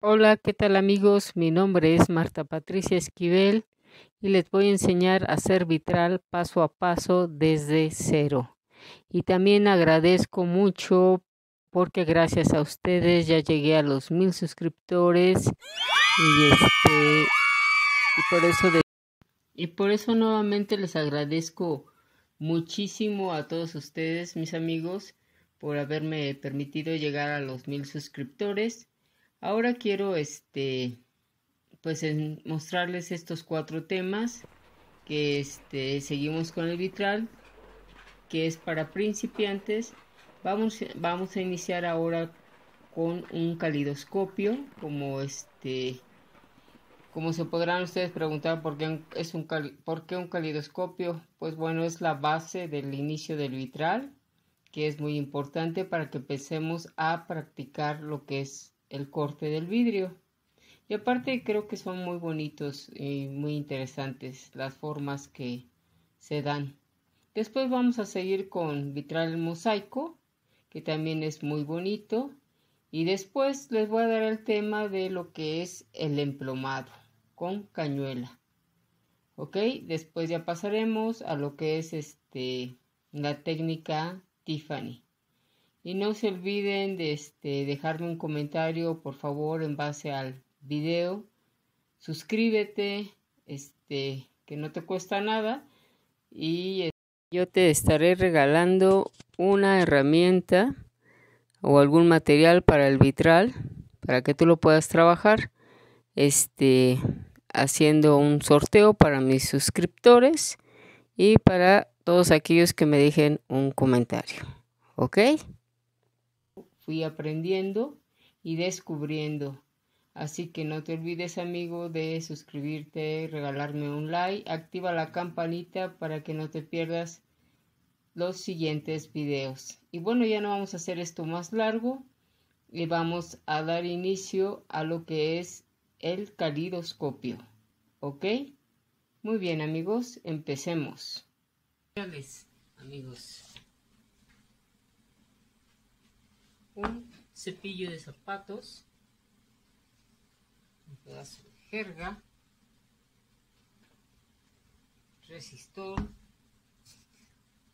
Hola, ¿qué tal amigos? Mi nombre es Marta Patricia Esquivel y les voy a enseñar a hacer vitral paso a paso desde cero. Y también agradezco mucho porque gracias a ustedes ya llegué a los mil suscriptores y este y por eso y por eso nuevamente les agradezco muchísimo a todos ustedes mis amigos por haberme permitido llegar a los mil suscriptores Ahora quiero este pues mostrarles estos cuatro temas que este seguimos con el vitral que es para principiantes. Vamos, vamos a iniciar ahora con un calidoscopio como este como se podrán ustedes preguntar por qué es un por qué un calidoscopio pues bueno es la base del inicio del vitral que es muy importante para que empecemos a practicar lo que es el corte del vidrio. Y aparte creo que son muy bonitos y muy interesantes las formas que se dan. Después vamos a seguir con vitral mosaico, que también es muy bonito. Y después les voy a dar el tema de lo que es el emplomado con cañuela. Ok, después ya pasaremos a lo que es este la técnica Tiffany. Y no se olviden de este, dejarme un comentario, por favor, en base al video. Suscríbete, este, que no te cuesta nada. Y yo te estaré regalando una herramienta o algún material para el vitral para que tú lo puedas trabajar este haciendo un sorteo para mis suscriptores y para todos aquellos que me dejen un comentario ¿ok? Fui aprendiendo y descubriendo. Así que no te olvides amigo de suscribirte, regalarme un like, activa la campanita para que no te pierdas los siguientes videos. Y bueno, ya no vamos a hacer esto más largo y vamos a dar inicio a lo que es el calidoscopio. ¿Ok? Muy bien amigos, empecemos. Amigos. Un cepillo de zapatos, un pedazo de jerga, resistor,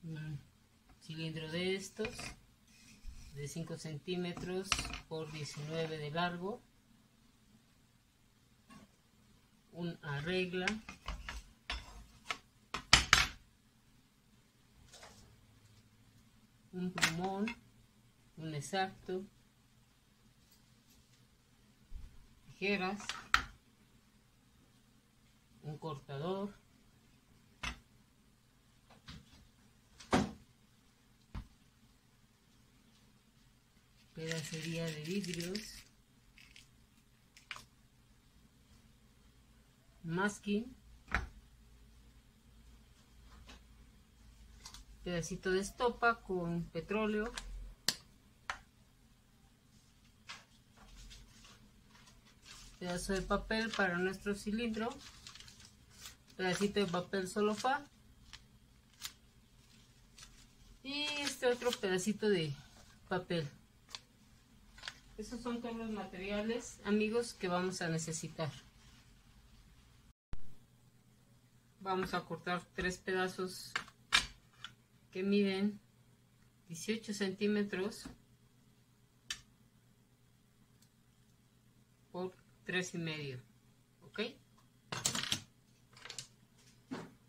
un cilindro de estos de 5 centímetros por 19 de largo, un arregla, un plumón, un exacto, tijeras, un cortador, pedacería de vidrios, masking, pedacito de estopa con petróleo pedazo de papel para nuestro cilindro, pedacito de papel solofá y este otro pedacito de papel. Esos son todos los materiales, amigos, que vamos a necesitar. Vamos a cortar tres pedazos que miden 18 centímetros por tres y medio ok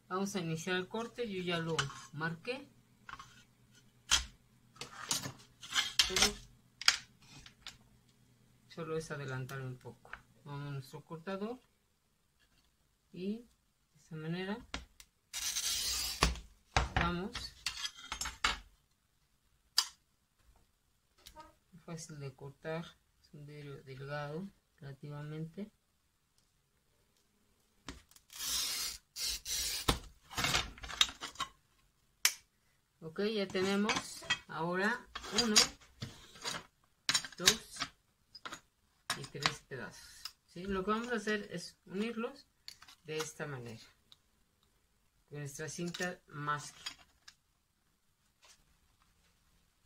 vamos a iniciar el corte yo ya lo marqué. Solo es adelantar un poco. Vamos a nuestro cortador y de esta manera vamos. Fácil de cortar es un delgado relativamente. Ok, ya tenemos ahora uno, dos y tres pedazos. ¿sí? Lo que vamos a hacer es unirlos de esta manera. Con nuestra cinta más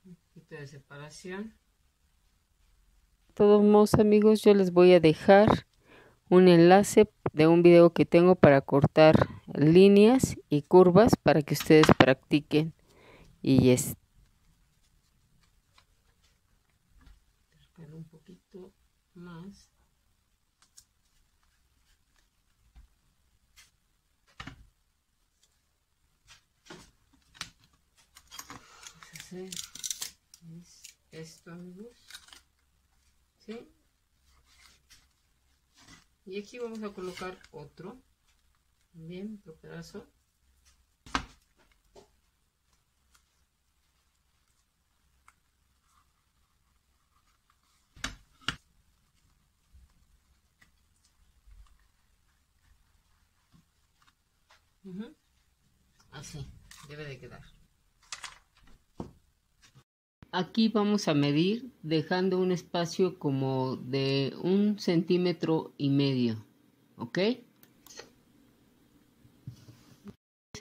Un poquito de separación todos amigos yo les voy a dejar un enlace de un video que tengo para cortar líneas y curvas para que ustedes practiquen. Y es un poquito más. Es esto amigos Y aquí vamos a colocar otro. Bien otro pedazo. Así debe de quedar aquí vamos a medir dejando un espacio como de un centímetro y medio ok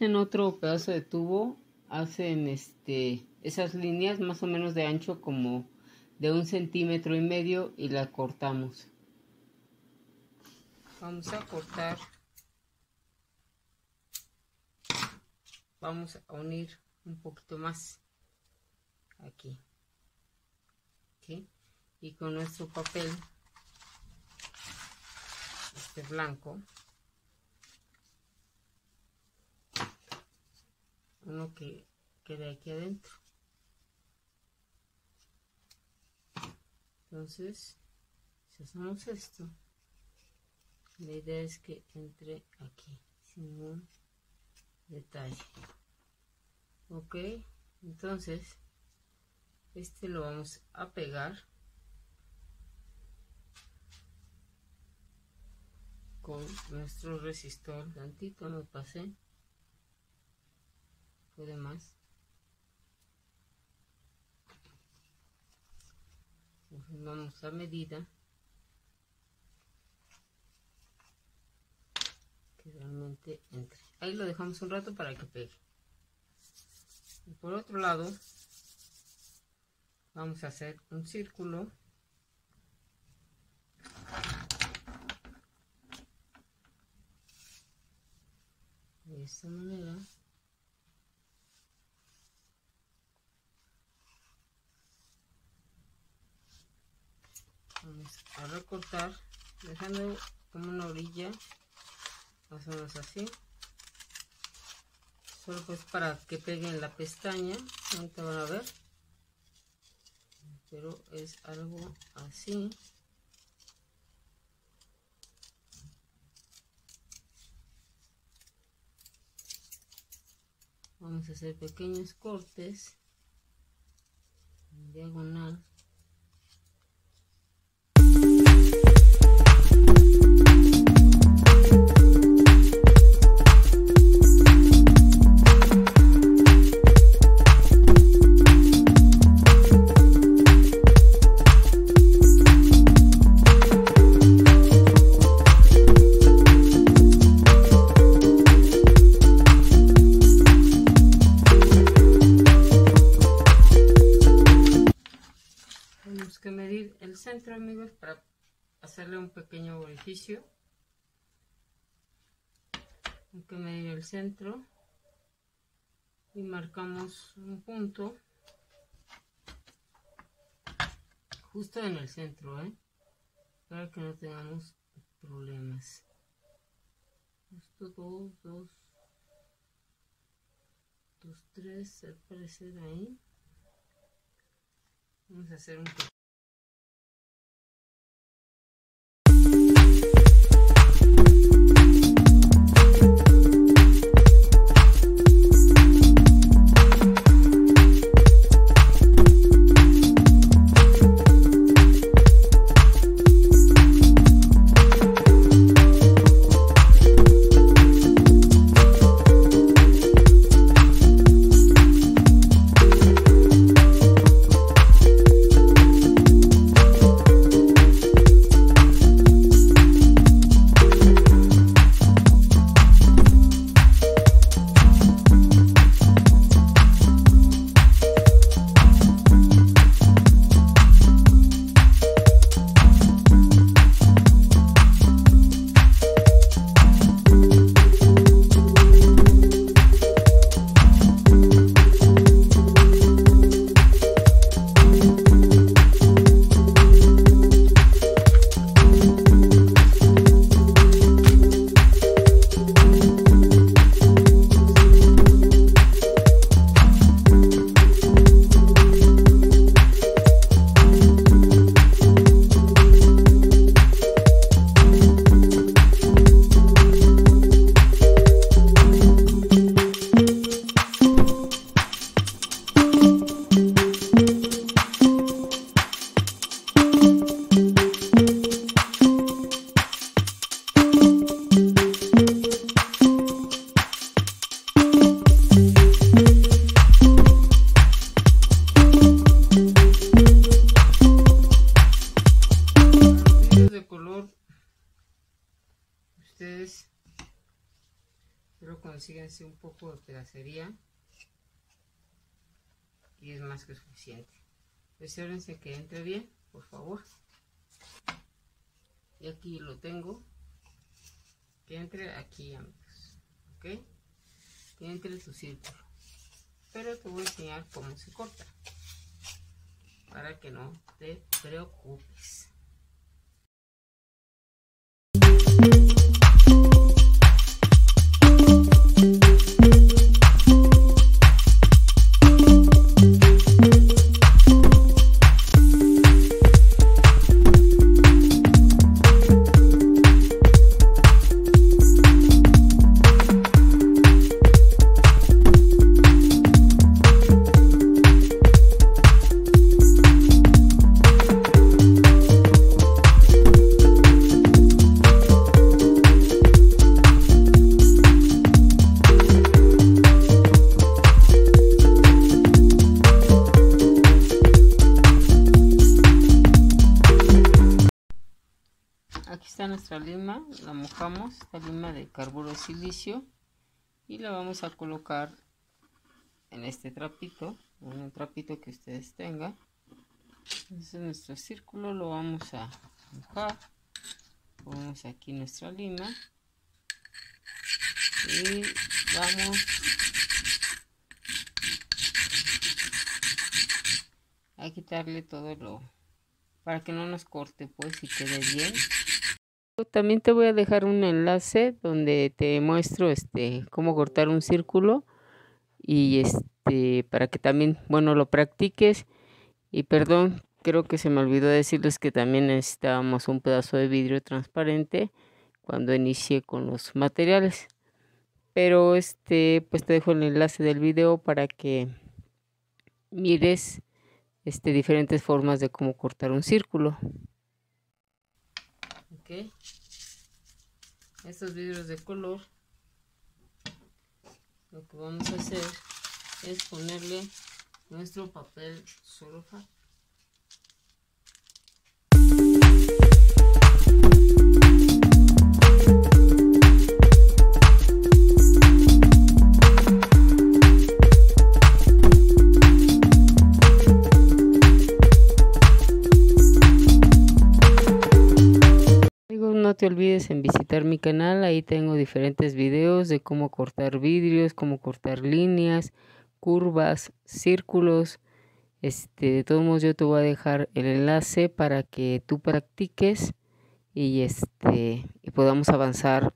en otro pedazo de tubo hacen este esas líneas más o menos de ancho como de un centímetro y medio y la cortamos. Vamos a cortar. Vamos a unir un poquito más aquí. Y con nuestro papel este blanco uno que quede aquí adentro. Entonces si hacemos esto la idea es que entre aquí sin ningún detalle. Ok entonces este lo vamos a pegar con nuestro resistor tantito me pasé puede más. Vamos a medida que realmente entre. Ahí lo dejamos un rato para que pegue. Y por otro lado vamos a hacer un círculo. De esta manera. Vamos a recortar dejando como una orilla más o menos así. Solo pues para que peguen la pestaña ahorita van a ver pero es algo así. Vamos a hacer pequeños cortes en diagonal hacerle un pequeño orificio. Que medir el centro. Y marcamos un punto. Justo en el centro ¿eh? para que no tengamos problemas. Esto dos dos. Dos tres al parecer ahí. Vamos a hacer un consíguense un poco de pedacería y es más que suficiente. Asegúrense que entre bien por favor. Y aquí lo tengo. Que entre aquí amigos ok que entre tu círculo. Pero te voy a enseñar cómo se corta para que no te preocupes la mojamos, esta lima de carburo de silicio y la vamos a colocar en este trapito, en un trapito que ustedes tengan. Entonces nuestro círculo lo vamos a mojar, ponemos aquí nuestra lima. Y vamos. A quitarle todo lo para que no nos corte pues y quede bien también te voy a dejar un enlace donde te muestro este cómo cortar un círculo y este para que también bueno lo practiques. Y perdón creo que se me olvidó decirles que también necesitábamos un pedazo de vidrio transparente cuando inicié con los materiales. Pero este pues te dejo el enlace del video para que mires este diferentes formas de cómo cortar un círculo estos vidrios de color lo que vamos a hacer es ponerle nuestro papel sorofa te olvides en visitar mi canal, ahí tengo diferentes videos de cómo cortar vidrios, cómo cortar líneas, curvas, círculos. Este, de todos modos yo te voy a dejar el enlace para que tú practiques y este y podamos avanzar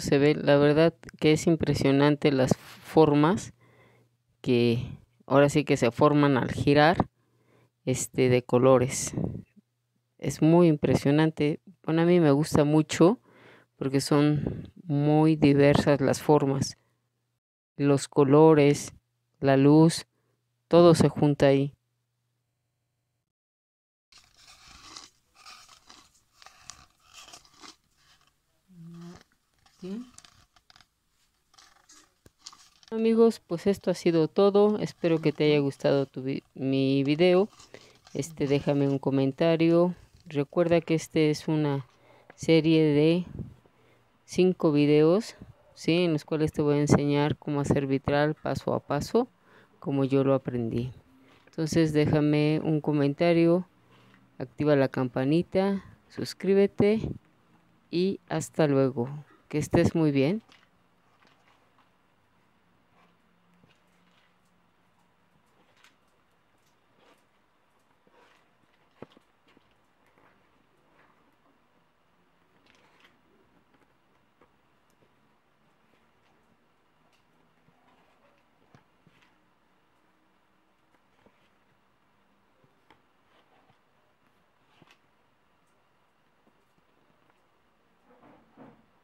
se ve. La verdad que es impresionante las formas que ahora sí que se forman al girar este de colores. Es muy impresionante. Bueno, a mí me gusta mucho porque son muy diversas las formas, los colores, la luz, todo se junta ahí. Amigos, pues esto ha sido todo. Espero que te haya gustado mi video. Este, déjame un comentario. Recuerda que este es una serie de cinco videos, ¿sí? En los cuales te voy a enseñar cómo hacer vitral paso a paso, como yo lo aprendí. Entonces déjame un comentario, activa la campanita, suscríbete y hasta luego. Que estés muy bien.